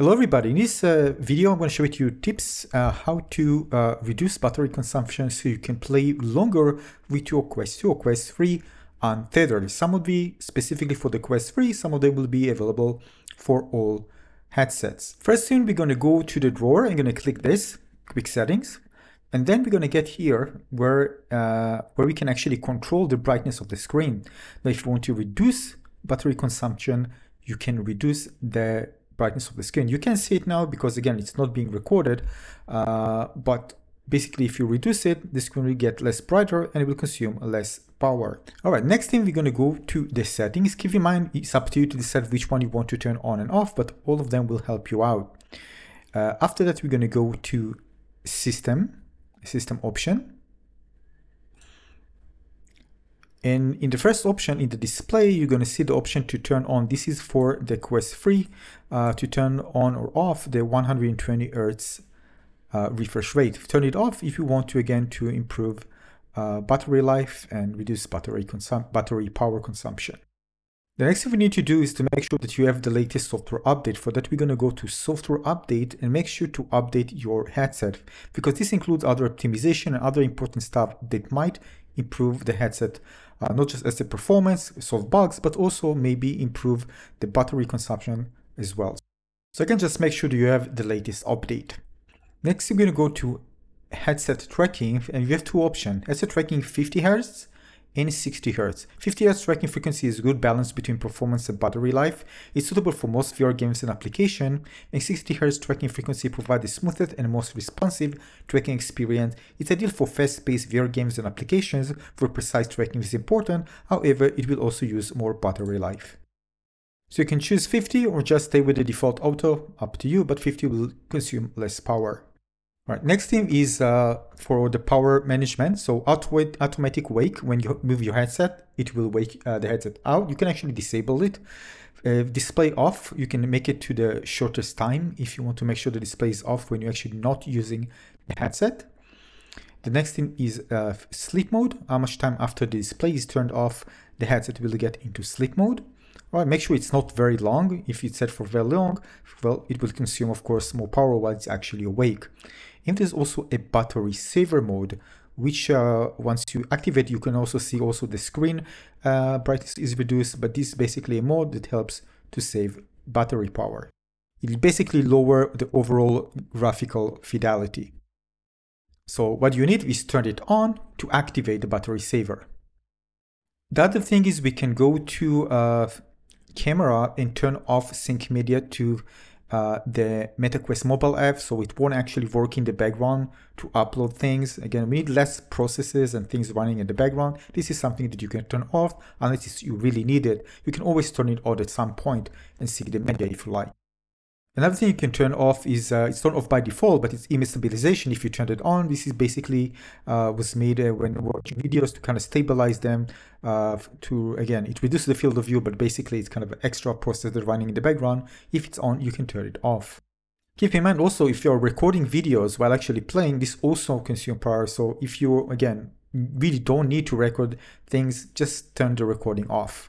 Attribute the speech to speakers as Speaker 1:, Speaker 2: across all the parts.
Speaker 1: Hello everybody, in this uh, video I'm going to show you tips uh, how to uh, reduce battery consumption so you can play longer with your Quest 2 or Quest 3 untethered. Some will be specifically for the Quest 3, some of them will be available for all headsets. First thing we're going to go to the drawer, I'm going to click this, quick settings, and then we're going to get here where, uh, where we can actually control the brightness of the screen. Now if you want to reduce battery consumption, you can reduce the brightness of the screen. You can see it now because again, it's not being recorded, uh, but basically if you reduce it, the screen will get less brighter and it will consume less power. All right, next thing we're going to go to the settings. Keep in mind, it's up to you to decide which one you want to turn on and off, but all of them will help you out. Uh, after that, we're going to go to system, system option. And in the first option in the display, you're going to see the option to turn on. This is for the Quest 3 uh, to turn on or off the 120 Hertz uh, refresh rate. Turn it off if you want to, again, to improve uh, battery life and reduce battery, battery power consumption. The next thing we need to do is to make sure that you have the latest software update. For that, we're going to go to software update and make sure to update your headset because this includes other optimization and other important stuff that might improve the headset, uh, not just as the performance, solve bugs, but also maybe improve the battery consumption as well. So again, just make sure that you have the latest update. Next, you're going to go to headset tracking and you have two options, headset tracking 50 Hertz in 60 Hz. 50 Hz tracking frequency is a good balance between performance and battery life. It's suitable for most VR games and application, and 60 Hz tracking frequency provides the smoothest and most responsive tracking experience. It's ideal for fast-paced VR games and applications where precise tracking is important, however, it will also use more battery life. So you can choose 50 or just stay with the default auto, up to you, but 50 will consume less power. Right. Next thing is uh, for the power management. So auto automatic wake, when you move your headset, it will wake uh, the headset out. You can actually disable it. Uh, display off, you can make it to the shortest time if you want to make sure the display is off when you're actually not using the headset. The next thing is uh, sleep mode. How much time after the display is turned off, the headset will get into sleep mode. Right, make sure it's not very long. If it's set for very long, well, it will consume, of course, more power while it's actually awake. And there's also a battery saver mode, which uh, once you activate, you can also see also the screen uh, brightness is reduced, but this is basically a mode that helps to save battery power. It'll basically lower the overall graphical fidelity. So what you need is turn it on to activate the battery saver. The other thing is we can go to uh, camera and turn off sync media to uh, the MetaQuest mobile app, so it won't actually work in the background to upload things. Again, we need less processes and things running in the background. This is something that you can turn off unless you really need it. You can always turn it on at some point and see the media if you like. Another thing you can turn off is, uh, it's turned off by default, but it's image stabilization if you turn it on. This is basically uh, was made uh, when watching videos to kind of stabilize them uh, to, again, it reduces the field of view, but basically it's kind of an extra process that's running in the background. If it's on, you can turn it off. Keep in mind also, if you're recording videos while actually playing, this also consumes power. So if you, again, really don't need to record things, just turn the recording off.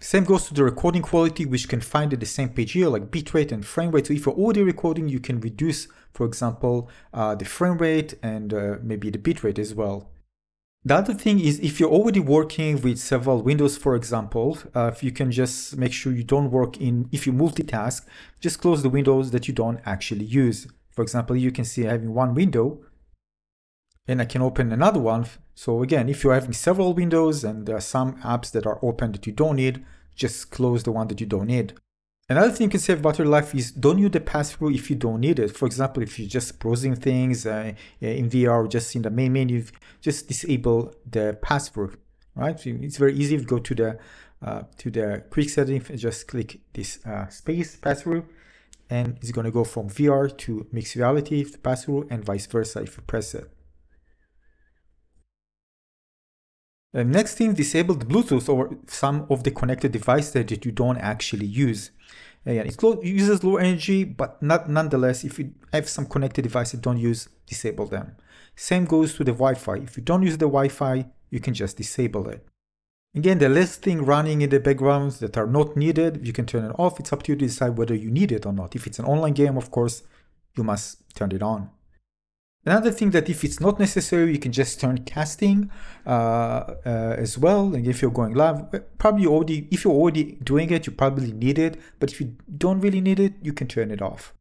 Speaker 1: Same goes to the recording quality, which you can find at the same page here, like bitrate and frame rate. So if you're audio recording, you can reduce, for example, uh, the frame rate and uh, maybe the bitrate as well. The other thing is if you're already working with several windows, for example, uh, if you can just make sure you don't work in, if you multitask, just close the windows that you don't actually use. For example, you can see having one window and I can open another one. So again, if you're having several windows and there are some apps that are open that you don't need, just close the one that you don't need. Another thing you can save battery life is don't use the pass-through if you don't need it. For example, if you're just browsing things uh, in VR or just in the main menu, just disable the pass-through, right? It's very easy. If you go to the uh, to the quick setting, and just click this uh, space pass-through, and it's going to go from VR to mixed reality pass-through and vice versa if you press it. Uh, next thing, disable the Bluetooth or some of the connected devices that you don't actually use. Again, it uses low energy, but not nonetheless, if you have some connected devices don't use, disable them. Same goes to the Wi-Fi. If you don't use the Wi-Fi, you can just disable it. Again, the less thing running in the background that are not needed, you can turn it off. It's up to you to decide whether you need it or not. If it's an online game, of course, you must turn it on. Another thing that if it's not necessary, you can just turn casting uh, uh, as well. And if you're going live, probably already, if you're already doing it, you probably need it. But if you don't really need it, you can turn it off.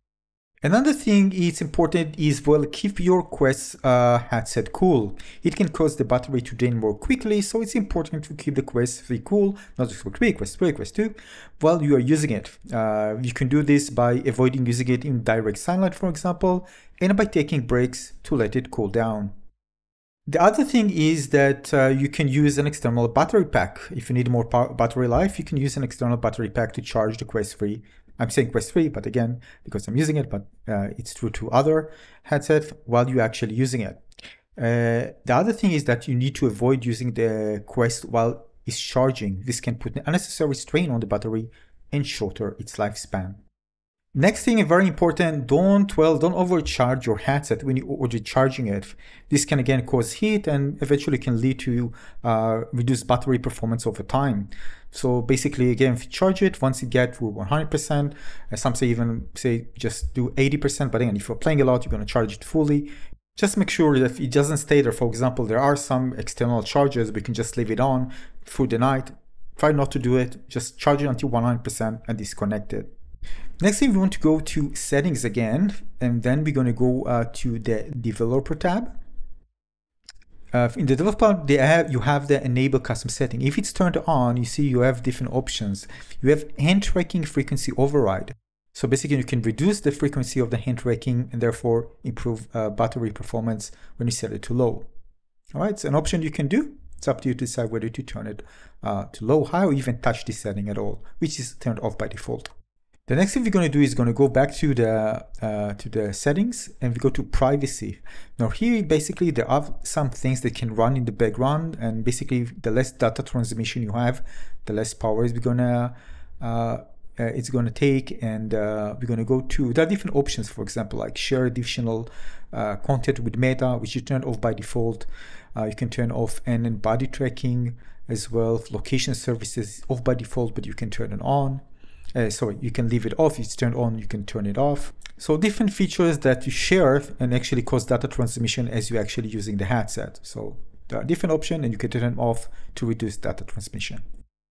Speaker 1: Another thing is important is well keep your Quest uh, headset cool. It can cause the battery to drain more quickly, so it's important to keep the Quest 3 cool, not just Quest 3, Quest 3, Quest 2, while you are using it. Uh, you can do this by avoiding using it in direct sunlight, for example, and by taking breaks to let it cool down. The other thing is that uh, you can use an external battery pack. If you need more battery life, you can use an external battery pack to charge the Quest 3 I'm saying Quest 3, but again, because I'm using it, but uh, it's true to other headsets while you're actually using it. Uh, the other thing is that you need to avoid using the Quest while it's charging. This can put unnecessary strain on the battery and shorter its lifespan. Next thing, very important, don't, well, don't overcharge your headset when you're charging it. This can again cause heat and eventually can lead to uh, reduced battery performance over time. So basically, again, if you charge it, once you get to 100%, uh, some say even say just do 80%, but again, if you're playing a lot, you're going to charge it fully. Just make sure that it doesn't stay there. For example, there are some external chargers, we can just leave it on through the night. Try not to do it, just charge it until 100% and disconnect it. Next thing we want to go to settings again, and then we're going to go uh, to the developer tab. Uh, in the developer they have, you have the enable custom setting. If it's turned on, you see you have different options. You have hand tracking frequency override. So basically you can reduce the frequency of the hand tracking and therefore improve uh, battery performance when you set it to low. All right, it's an option you can do. It's up to you to decide whether to turn it uh, to low, high, or even touch this setting at all, which is turned off by default. The next thing we're going to do is going to go back to the uh, to the settings and we go to privacy. Now here basically there are some things that can run in the background and basically the less data transmission you have, the less power is going to uh, uh, it's going to take and uh, we're going to go to there are different options. For example like share additional uh, content with meta which you turn off by default. Uh, you can turn off and body tracking as well. Location services off by default but you can turn it on uh, sorry, you can leave it off. It's turned on, you can turn it off. So different features that you share and actually cause data transmission as you're actually using the headset. So there are different options and you can turn them off to reduce data transmission.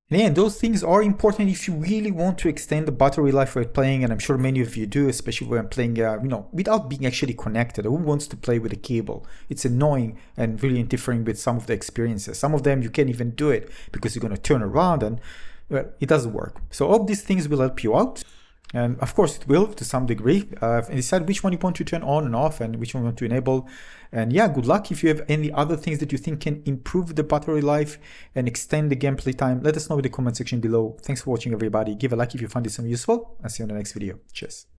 Speaker 1: And those things are important if you really want to extend the battery life while playing, and I'm sure many of you do, especially when playing, uh, you know, without being actually connected. Who wants to play with a cable? It's annoying and really interfering with some of the experiences. Some of them you can't even do it because you're going to turn around and well, it doesn't work. So all these things will help you out. And of course it will to some degree. Uh, decide which one you want to turn on and off and which one you want to enable. And yeah, good luck. If you have any other things that you think can improve the battery life and extend the gameplay time, let us know in the comment section below. Thanks for watching everybody. Give a like if you found this useful. I'll see you in the next video. Cheers.